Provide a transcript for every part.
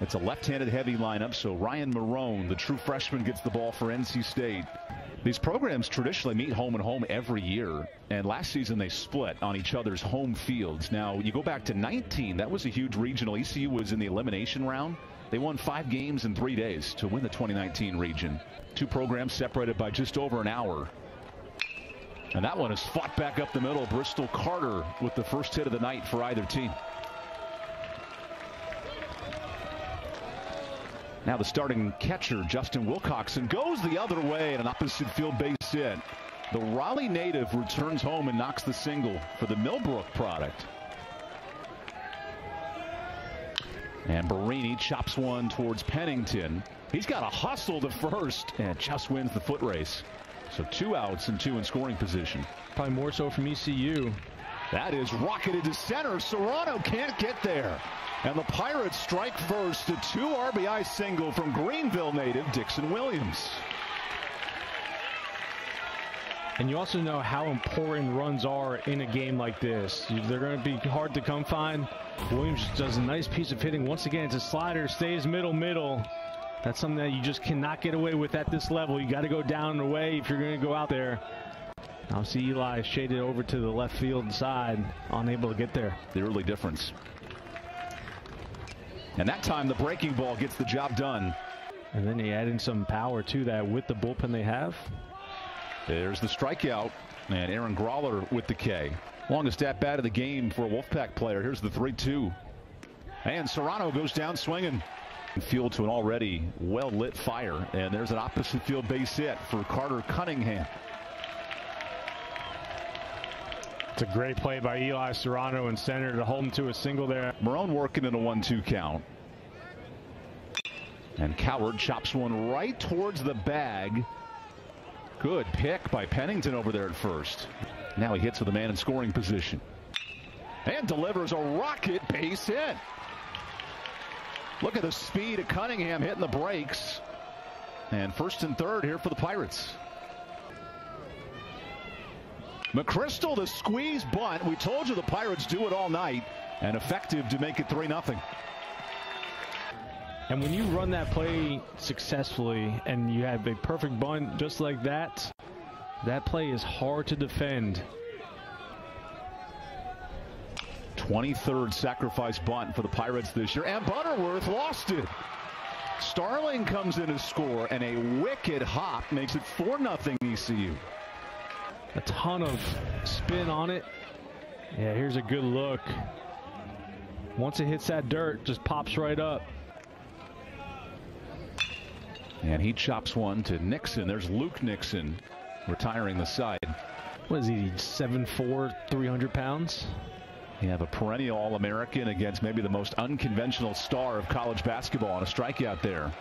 It's a left-handed heavy lineup, so Ryan Marohn, the true freshman, gets the ball for NC State. These programs traditionally meet home and home every year, and last season they split on each other's home fields. Now, you go back to 19, that was a huge regional. ECU was in the elimination round. They won five games in three days to win the 2019 region. Two programs separated by just over an hour. And that one is fought back up the middle. Bristol Carter with the first hit of the night for either team. Now the starting catcher, Justin Wilcoxon, goes the other way at an opposite field base hit. The Raleigh native returns home and knocks the single for the Millbrook product. And Barini chops one towards Pennington. He's got a hustle to first and just wins the foot race. So two outs and two in scoring position. Probably more so from ECU. That is rocketed to center. Serrano can't get there. And the Pirates strike first. A two RBI single from Greenville native Dixon Williams. And you also know how important runs are in a game like this. They're going to be hard to come find. Williams does a nice piece of hitting. Once again, it's a slider, stays middle, middle. That's something that you just cannot get away with at this level. You got to go down and away if you're going to go out there. Now see Eli shaded over to the left field side, unable to get there. The early difference. And that time the breaking ball gets the job done. And then they add in some power to that with the bullpen they have. There's the strikeout. And Aaron Growler with the K. Longest at bat of the game for a Wolfpack player. Here's the 3 2. And Serrano goes down swinging. Fuel to an already well lit fire. And there's an opposite field base hit for Carter Cunningham. It's a great play by Eli Serrano in center to hold him to a single there. Marohn working in a 1 2 count. And Cowart chops one right towards the bag. Good pick by Pennington over there at first. Now he hits with the man in scoring position. And delivers a rocket base hit. Look at the speed of Cunningham hitting the brakes. And first and third here for the Pirates. McChrystal, the squeeze bunt. We told you the Pirates do it all night and effective to make it 3 0. And when you run that play successfully and you have a perfect bunt just like that, that play is hard to defend. 23rd sacrifice bunt for the Pirates this year. And Butterworth lost it. Starling comes in to score, and a wicked hop makes it 4 0 ECU. A ton of spin on it. Yeah, here's a good look. Once it hits that dirt, just pops right up. And he chops one to Nixon. There's Luke Nixon retiring the side. What is he, 7'4", 300 pounds? You have a perennial All-American against maybe the most unconventional star of college basketball on a strikeout there.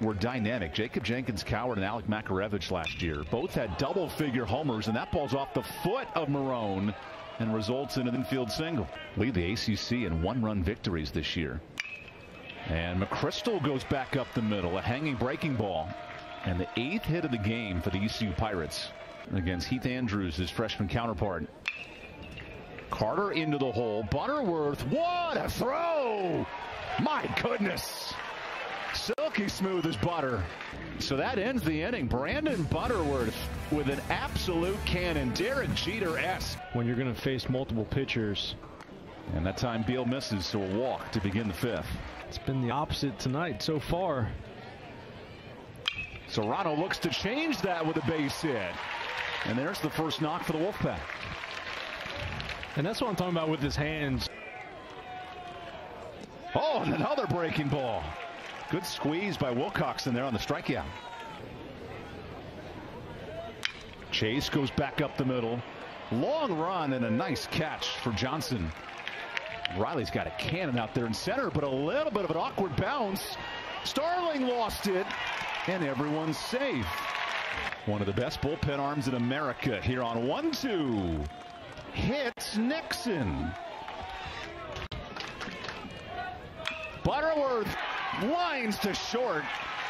Were dynamic. Jacob Jenkins Cowart and Alec Makarevich last year both had double figure homers, and that ball's off the foot of Marohn and results in an infield single. Lead the ACC in one run victories this year. And McChrystal goes back up the middle, a hanging breaking ball. And the eighth hit of the game for the ECU Pirates against Heath Andrews, his freshman counterpart. Carter into the hole. Butterworth, what a throw! My goodness. Silky smooth as butter. So that ends the inning. Brandon Butterworth with an absolute cannon. Derek Jeter-esque. When you're going to face multiple pitchers. And that time Beal misses, so a walk to begin the fifth. It's been the opposite tonight so far. Serrano looks to change that with a base hit. And there's the first knock for the Wolfpack. And that's what I'm talking about with his hands. Oh, and another breaking ball. Good squeeze by Wilcoxon there on the strikeout. Chase goes back up the middle. Long run and a nice catch for Johnson. Riley's got a cannon out there in center, but a little bit of an awkward bounce. Starling lost it, and everyone's safe. One of the best bullpen arms in America here on 1-2. Hits Nixon. Butterworth lines to short.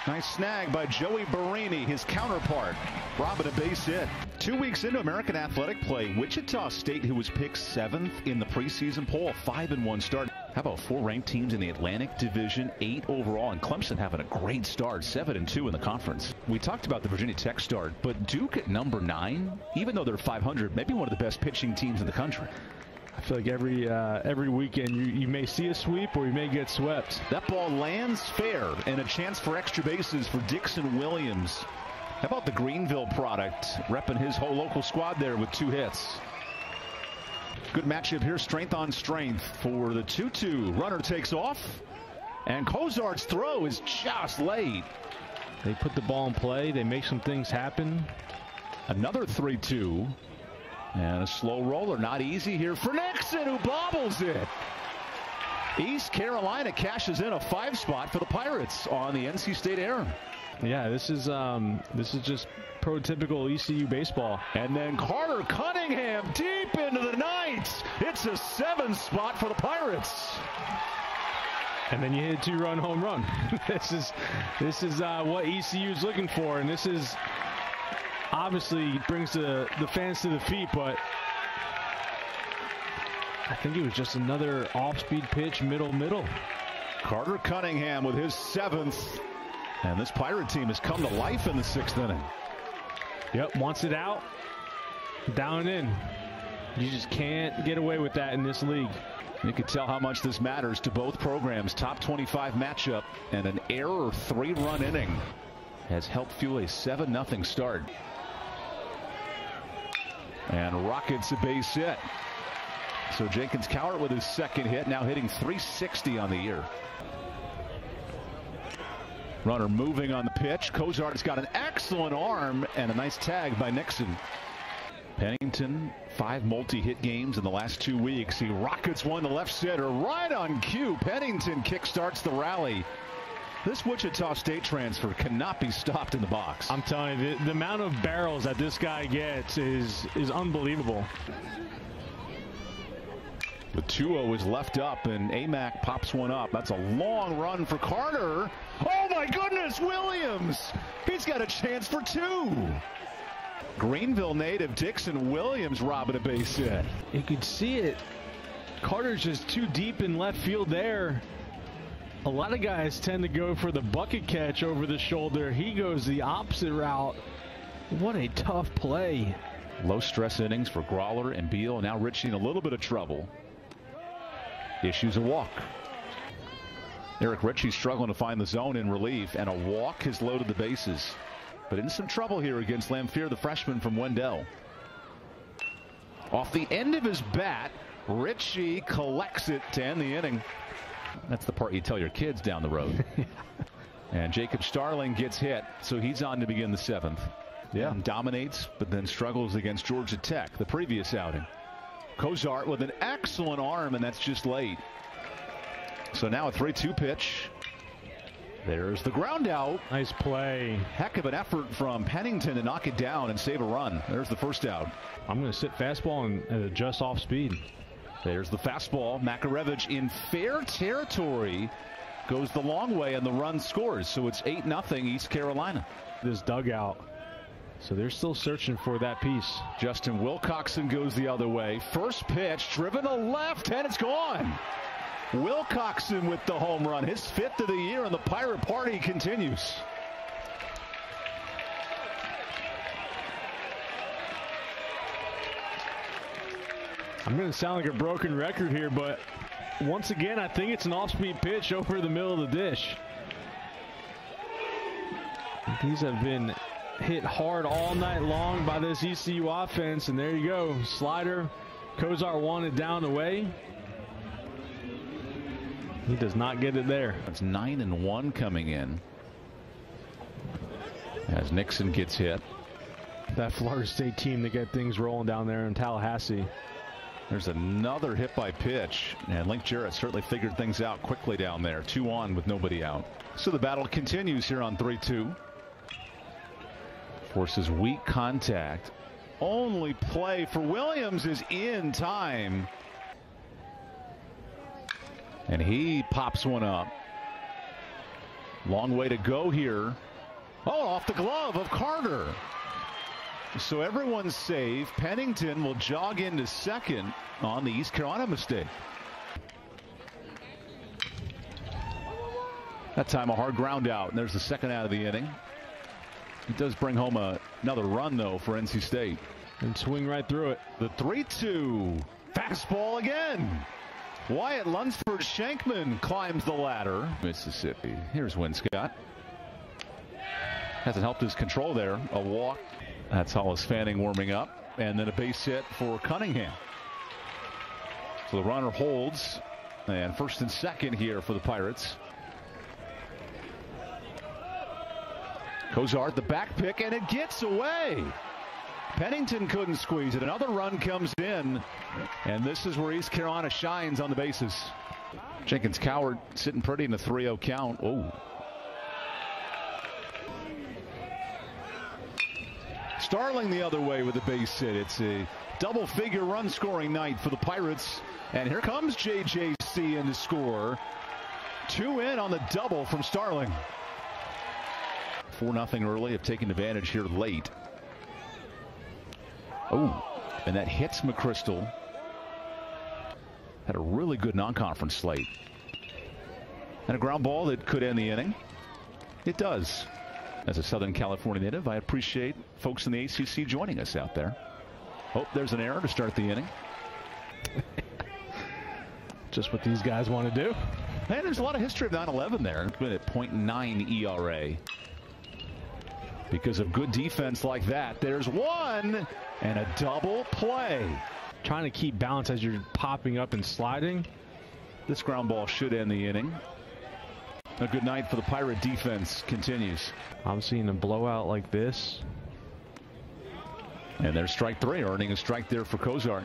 Nice snag by Joey Barini, his counterpart. Robin a base hit. Two weeks into American athletic play, Wichita State, who was picked seventh in the preseason poll, five and one start. How about four ranked teams in the Atlantic Division, eight overall, and Clemson having a great start, seven and two in the conference. We talked about the Virginia Tech start, but Duke at number nine, even though they're 500, maybe one of the best pitching teams in the country. I feel like every uh, every weekend you, you may see a sweep or you may get swept. That ball lands fair and a chance for extra bases for Dixon Williams. How about the Greenville product repping his whole local squad there with two hits? Good matchup here, strength on strength for the 2-2. Runner takes off, and Cozart's throw is just late. They put the ball in play. They make some things happen. Another 3-2. And a slow roller, not easy here for Nixon, who bobbles it. East Carolina cashes in a five spot for the Pirates on the NC State air. Yeah, this is um, this is just prototypical ECU baseball. And then Carter Cunningham deep into the night. It's a seven spot for the Pirates. And then you hit a two-run home run. this is this is uh, what ECU is looking for, and this is obviously brings the the fans to the feet, but. I think it was just another off-speed pitch, middle, middle. Carter Cunningham with his seventh. And this Pirate team has come to life in the sixth inning. Yep, wants it out, down and in. You just can't get away with that in this league. You can tell how much this matters to both programs. Top 25 matchup and an error three-run inning has helped fuel a 7-0 start. And Rockets a base hit. So Jenkins Cowart with his second hit, now hitting 360 on the year. Runner moving on the pitch. Cozart's got an excellent arm and a nice tag by Nixon. Pennington, five multi-hit games in the last two weeks. He rockets one to left center right on cue. Pennington kickstarts the rally. This Wichita State transfer cannot be stopped in the box. I'm telling you, the, the amount of barrels that this guy gets is is unbelievable. The 2-0 is left up, and Amac pops one up. That's a long run for Carter. Oh, my goodness, Williams! He's got a chance for two. Greenville native Dixon Williams robbing a base hit. You could see it. Carter's just too deep in left field there. A lot of guys tend to go for the bucket catch over the shoulder. He goes the opposite route. What a tough play. Low stress innings for Growler and Beal. Now Ritchie in a little bit of trouble issues a walk. Eric Ritchie struggling to find the zone in relief, and a walk has loaded the bases. But in some trouble here against Lamphere, the freshman from Wendell. Off the end of his bat, Ritchie collects it to end the inning. That's the part you tell your kids down the road. and Jacob Starling gets hit, so he's on to begin the seventh. Yeah. And dominates, but then struggles against Georgia Tech the previous outing. Cozart with an excellent arm, and that's just late. So now a 3-2 pitch. There's the ground out. Nice play. Heck of an effort from Pennington to knock it down and save a run. There's the first out. I'm going to sit fastball and, and adjust off speed. There's the fastball. Makarevich in fair territory goes the long way and the run scores. So it's 8 nothing East Carolina. This dugout. So they're still searching for that piece. Justin Wilcoxon goes the other way. First pitch driven to left and it's gone. Wilcoxon with the home run, his fifth of the year, and the Pirate Party continues. I'm going to sound like a broken record here, but once again, I think it's an off-speed pitch over the middle of the dish. These have been hit hard all night long by this ECU offense, and there you go. Slider, Cozart wanted down the way. He does not get it there. It's nine and one coming in. As Nixon gets hit. That Florida State team to get things rolling down there in Tallahassee. There's another hit by pitch, and Link Jarrett certainly figured things out quickly down there. Two on with nobody out. So the battle continues here on 3 2. Forces weak contact. Only play for Williams is in time. And he pops one up. Long way to go here. Oh, off the glove of Carter. So everyone's safe. Pennington will jog into second on the East Carolina mistake. That time a hard ground out, and there's the second out of the inning. It does bring home a, another run, though, for NC State. And swing right through it. The 3-2. Fastball again. Wyatt Lunsford Shankman climbs the ladder. Mississippi. Here's Winscott. Hasn't helped his control there. A walk. That's Hollis Fanning warming up. And then a base hit for Cunningham. So the runner holds. And first and second here for the Pirates. Cozart, the back pick, and it gets away. Pennington couldn't squeeze it. Another run comes in, and this is where East Carolina shines on the bases. Jenkins Cowart sitting pretty in a 3 0 count. Oh. Starling the other way with a base hit. It's a double figure run scoring night for the Pirates. And here comes JJC in to score. Two in on the double from Starling. 4 0 early, have taken advantage here late. Oh, and that hits McChrystal. Had a really good non-conference slate. And a ground ball that could end the inning. It does. As a Southern California native, I appreciate folks in the ACC joining us out there. Oh, there's an error to start the inning. Just what these guys want to do. Man, there's a lot of history of 9-11 there. It's been at 0.9 ERA. Because of good defense like that. There's one and a double play. Trying to keep balance as you're popping up and sliding. This ground ball should end the inning. A good night for the Pirate defense continues. I'm seeing a blowout like this. And there's strike three, earning a strike there for Cozart.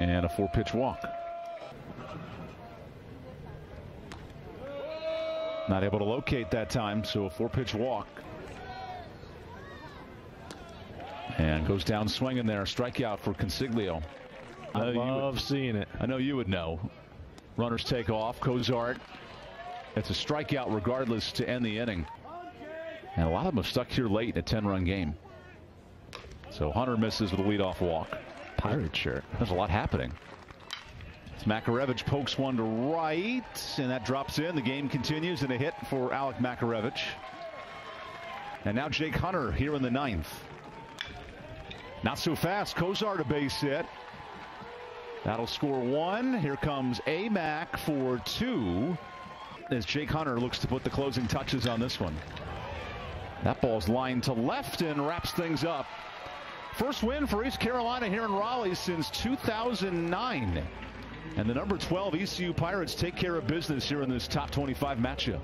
And a four pitch walk. Not able to locate that time, so a four pitch walk. And goes down swinging there. Strikeout for Consiglio. I love seeing it. I know you would know. Runners take off. Cozart. It's a strikeout regardless to end the inning. And a lot of them have stuck here late in a 10 run game. So Hunter misses with a leadoff walk. Pirate shirt. There's a lot happening. Makarevich pokes one to right, and that drops in. The game continues, and a hit for Alec Makarevich. And now Jake Hunter here in the ninth. Not so fast. Cozart a base hit. That'll score one. Here comes Amac for two. As Jake Hunter looks to put the closing touches on this one. That ball's lined to left and wraps things up. First win for East Carolina here in Raleigh since 2009. And the number 12 ECU Pirates take care of business here in this top 25 matchup.